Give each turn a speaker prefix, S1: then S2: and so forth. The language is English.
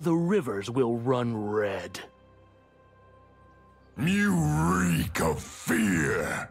S1: the rivers will run red.
S2: You reek of fear!